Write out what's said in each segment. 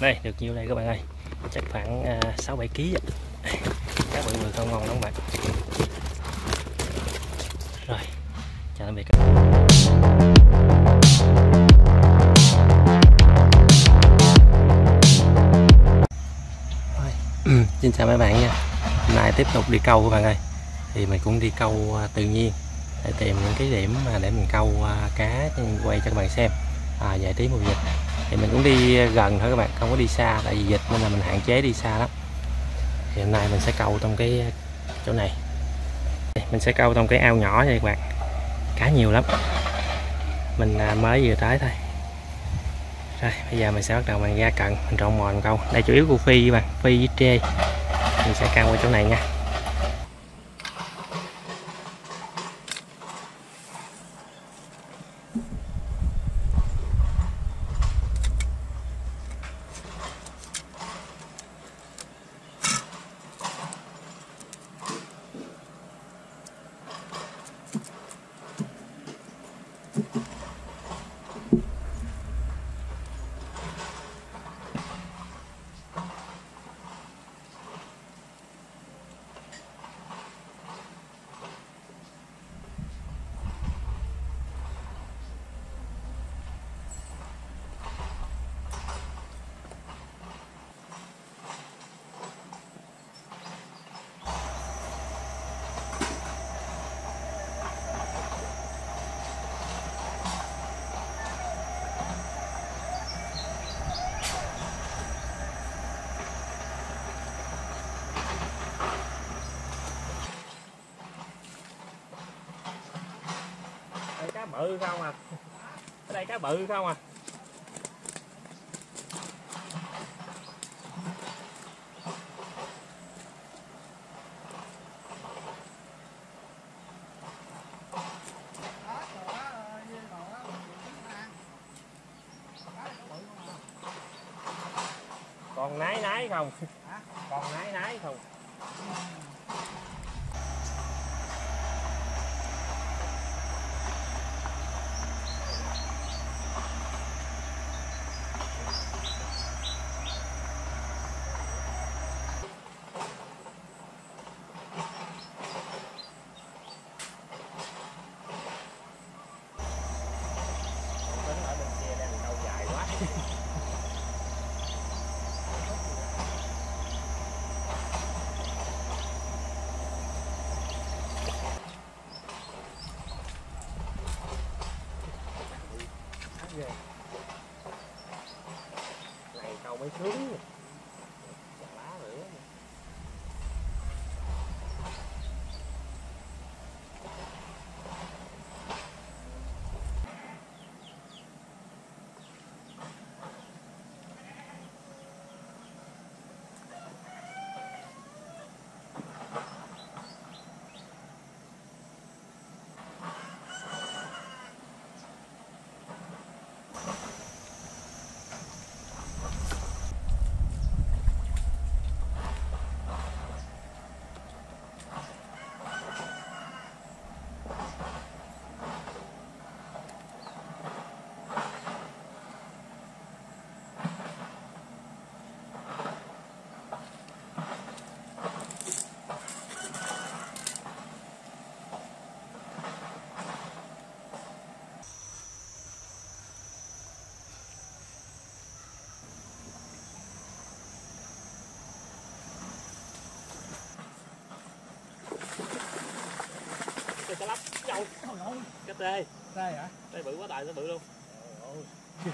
đây được nhiêu đây các bạn ơi? Chắc khoảng à, sáu bảy kg các bạn người không ngon lắm bạn? Rồi chào tạm biệt các bạn. Xin chào mấy bạn nha. Hôm nay tiếp tục đi câu các bạn ơi. Thì mình cũng đi câu à, tự nhiên để tìm những cái điểm mà để mình câu à, cá quay cho các bạn xem. À, giải trí mùa dịch thì mình cũng đi gần thôi các bạn, không có đi xa, tại vì dịch nên là mình hạn chế đi xa lắm. Thì hôm nay mình sẽ câu trong cái chỗ này. Mình sẽ câu trong cái ao nhỏ này các bạn. Cá nhiều lắm. Mình à, mới vừa tới thôi. Rồi, bây giờ mình sẽ bắt đầu mình ra cận, mình trộn mồi mình câu. Đây chủ yếu của phi các bạn, phi với trê. Mình sẽ căng qua chỗ này nha. Cá bự không à? Ở đây cá bự không à? Còn nái nái không còn nái nái không tính ở bên kia đang câu dài quá này câu mới sướng tê. Đây hả? Tê bự quá tài nó bự luôn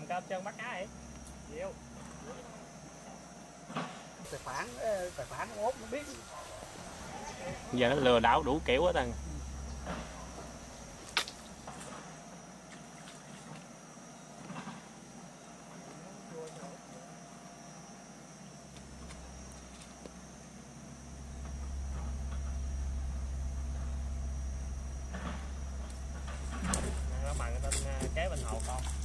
làm cơm chân bắt cá vậy chịu tài khoản ờ, tài khoản ốp nó biết. Giờ nó lừa đảo đủ kiểu hết thằng bạn tên kế bên hậu con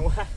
ngon quá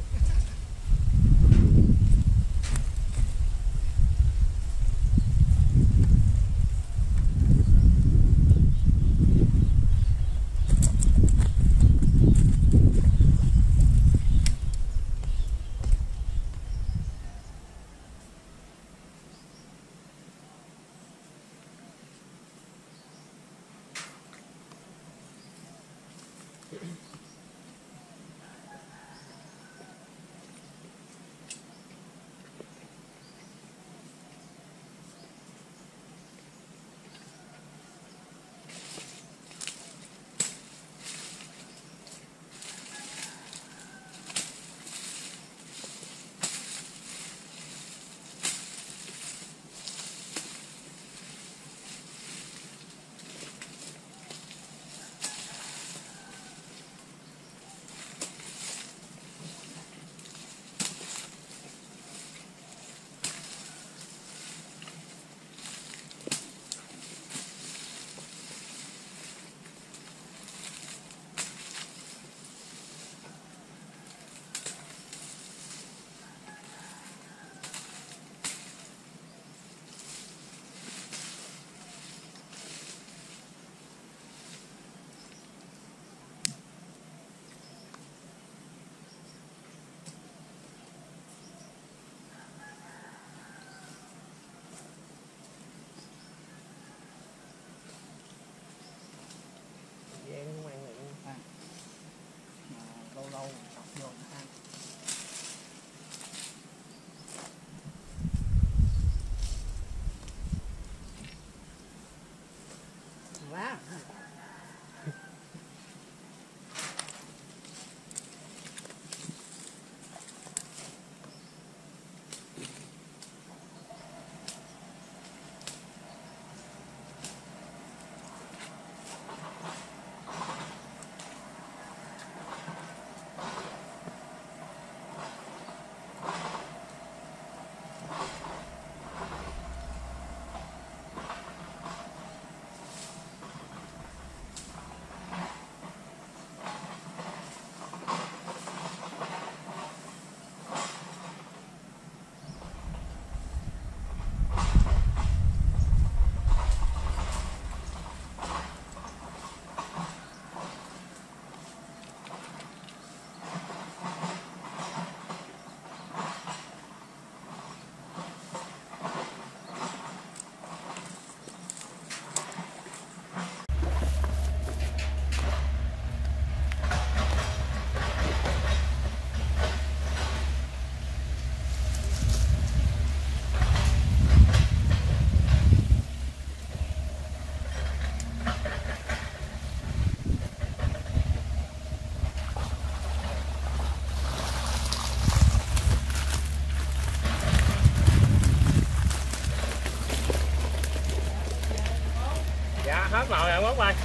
màu rồi mốt ơi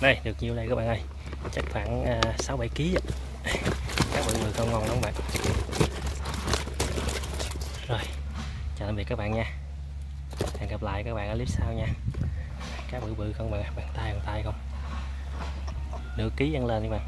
đây, được nhiêu đây các bạn ơi. Chắc khoảng à, sáu bảy kg các bạn người con ngon lắm bạn. Rồi, chào tạm biệt các bạn nha. Hẹn gặp lại các bạn ở clip sau nha. Cá bự bự không bạn? Bàn tay bàn tay không? Nửa ký ăn lên các bạn.